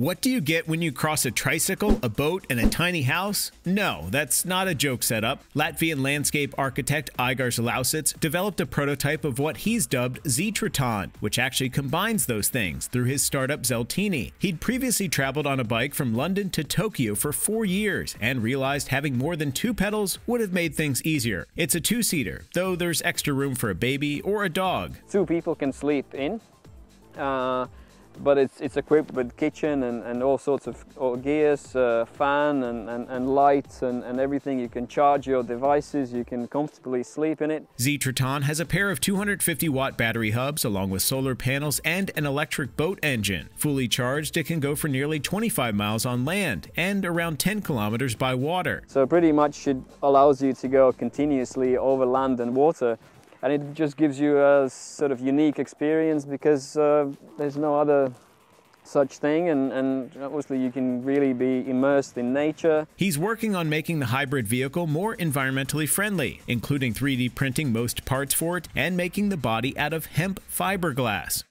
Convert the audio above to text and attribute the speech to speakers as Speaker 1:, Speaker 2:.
Speaker 1: What do you get when you cross a tricycle, a boat, and a tiny house? No, that's not a joke setup. Latvian landscape architect Aigars Lauzis developed a prototype of what he's dubbed Z-Triton, which actually combines those things through his startup Zeltini. He'd previously traveled on a bike from London to Tokyo for four years and realized having more than two pedals would have made things easier. It's a two-seater, though there's extra room for a baby or a dog.
Speaker 2: Two people can sleep in. Uh, but it's, it's equipped with kitchen and, and all sorts of gears, uh, fan and, and, and lights and, and everything. You can charge your devices, you can comfortably sleep in it.
Speaker 1: Z-Triton has a pair of 250 watt battery hubs along with solar panels and an electric boat engine. Fully charged, it can go for nearly 25 miles on land and around 10 kilometers by water.
Speaker 2: So pretty much it allows you to go continuously over land and water and it just gives you a sort of unique experience because uh, there's no other such thing and, and obviously you can really be immersed in nature.
Speaker 1: He's working on making the hybrid vehicle more environmentally friendly, including 3D printing most parts for it and making the body out of hemp fiberglass.